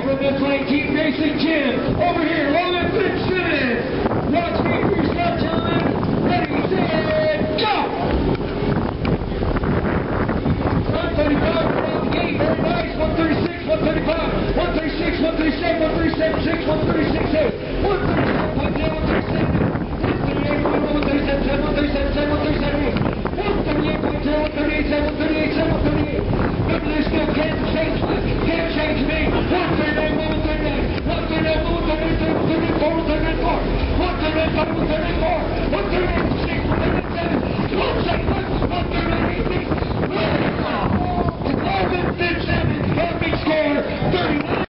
Away from this lane, keep Mason Chin. Over here, Logan Fitzsimmons. Watch me for. Ready, set, go! Run around the. Very nice. 136, 135, 136, 137, 137, 6, 136, 137, 137, Very